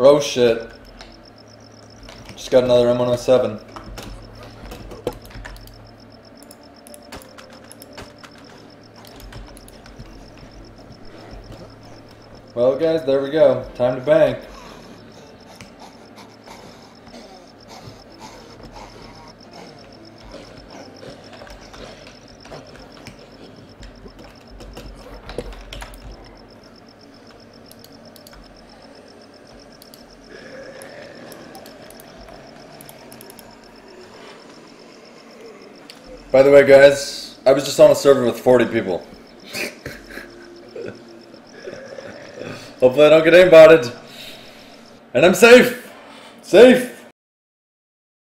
Oh shit. Just got another M107. Well guys, there we go. Time to bank. By the way, guys, I was just on a server with 40 people. Hopefully I don't get aimbotted. And I'm safe! Safe!